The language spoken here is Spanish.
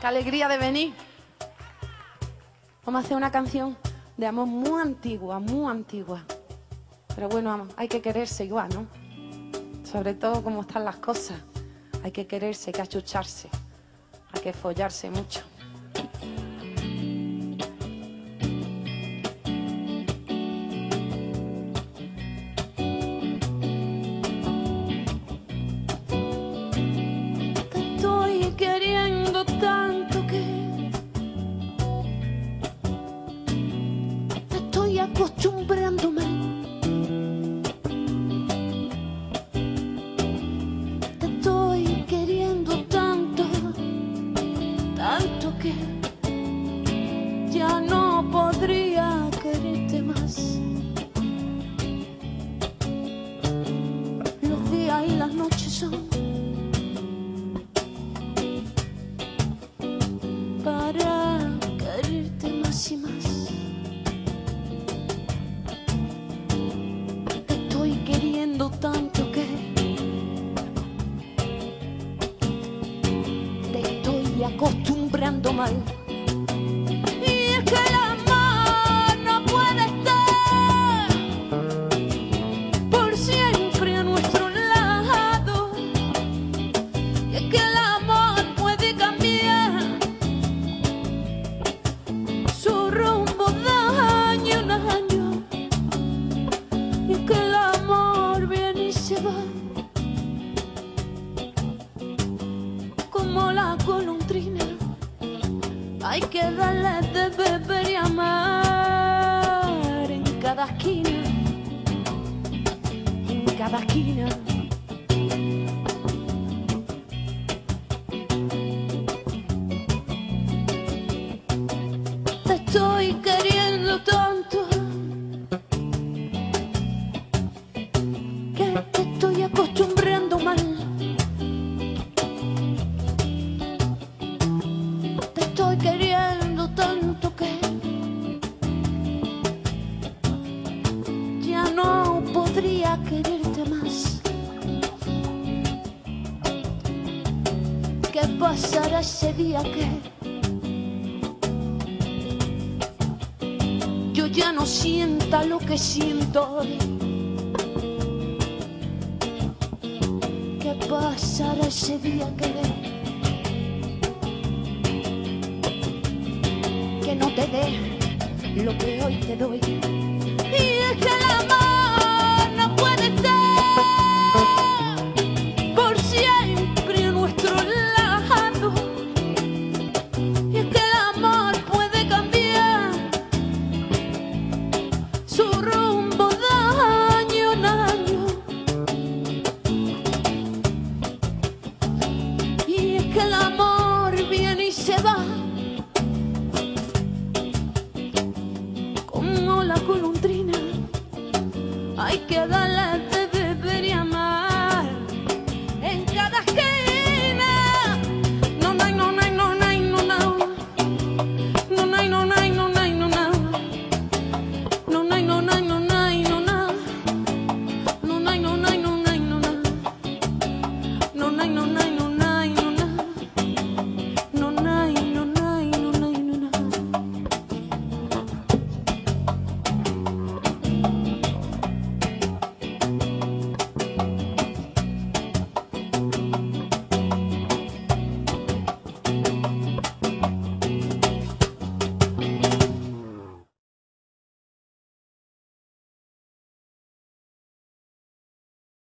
Qué alegría de venir. Vamos a hacer una canción de amor muy antigua, muy antigua. Pero bueno, hay que quererse igual, ¿no? Sobre todo como están las cosas. Hay que quererse, hay que achucharse, hay que follarse mucho. acostumbrando mal. Te estoy queriendo tanto, tanto que ya no podría quererte más. Los días y las noches son para quererte más y más. tanto que te estoy acostumbrando mal. con un hay que darle de beber y amar en cada esquina, en cada esquina. quererte más. ¿Qué pasará ese día que yo ya no sienta lo que siento hoy? ¿Qué pasará ese día que que no te dé lo que hoy te doy? se va. Como la colondrina hay que darle